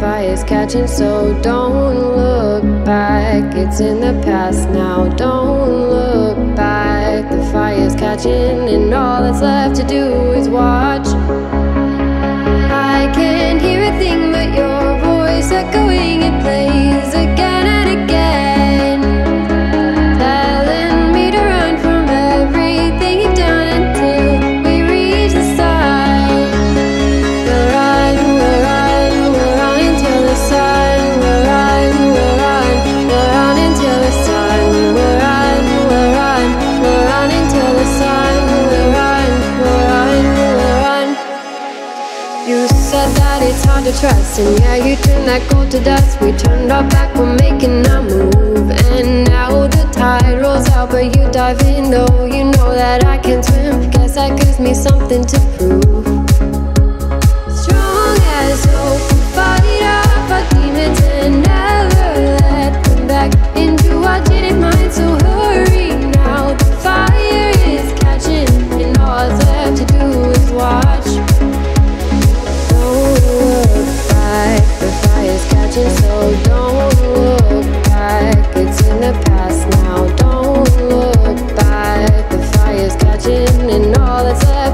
fire's catching, so don't look back. It's in the past now, don't look back. The fire's catching, and all that's left to do is watch. I can it's hard to trust. And yeah, you turned that gold to dust. We turned our back, we're making our move. And now the tide rolls out But you dive in, though you know that I can swim. Guess that gives me something to prove.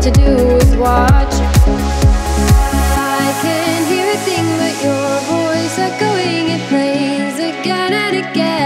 to do is watch. I can hear a thing but your voice echoing, it plays again and again.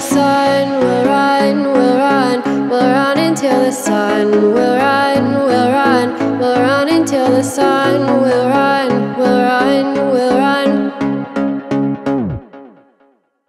the sun. We'll run, we'll run, we'll run until the sun. We'll run, we'll run, we'll run until the sun. We'll run.